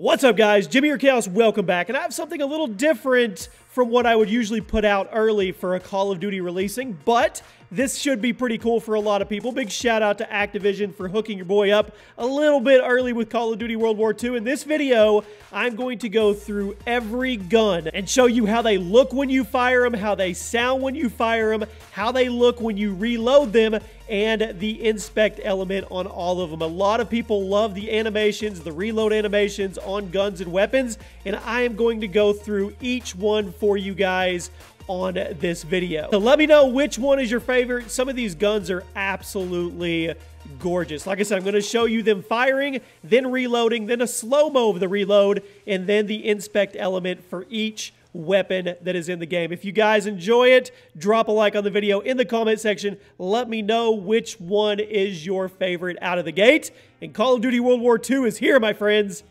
What's up, guys? Jimmy or Chaos, welcome back. And I have something a little different from what I would usually put out early for a Call of Duty releasing, but this should be pretty cool for a lot of people. Big shout out to Activision for hooking your boy up a little bit early with Call of Duty World War II. In this video, I'm going to go through every gun and show you how they look when you fire them, how they sound when you fire them, how they look when you reload them, and the inspect element on all of them. A lot of people love the animations, the reload animations on guns and weapons, and I am going to go through each one for you guys on this video. So let me know which one is your favorite. Some of these guns are absolutely gorgeous. Like I said, I'm going to show you them firing, then reloading, then a slow-mo of the reload, and then the inspect element for each weapon that is in the game. If you guys enjoy it, drop a like on the video in the comment section. Let me know which one is your favorite out of the gate. And Call of Duty World War II is here, my friends.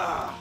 자.